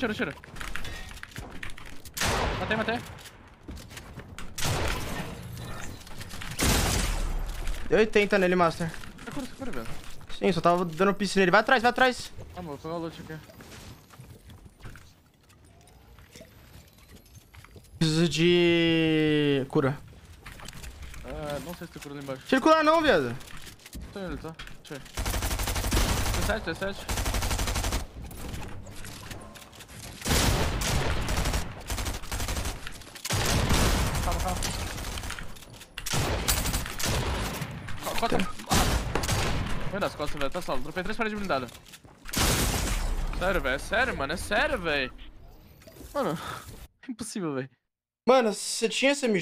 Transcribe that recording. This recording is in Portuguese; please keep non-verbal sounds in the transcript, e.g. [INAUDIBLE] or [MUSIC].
tiro, tiro. Matei, matei. Deu 80 nele, Master. Segura, segura, velho. Sim, só tava dando piscina nele. Vai atrás, vai atrás. Amor, vou pegar o loot aqui. Preciso de... Cura. É, não sei se tem cura ali embaixo. Circular não, viado. Tô indo, tá? Deixa eu ir. 17, 17. Calma, calma. Co- Cota. Ah. Vem das costas, velho. Tá salvo. Dropei três paredes blindadas. Sério, velho. É sério, mano. É sério, velho. Mano, [LAUGHS] impossível, velho. Mano, você tinha SMG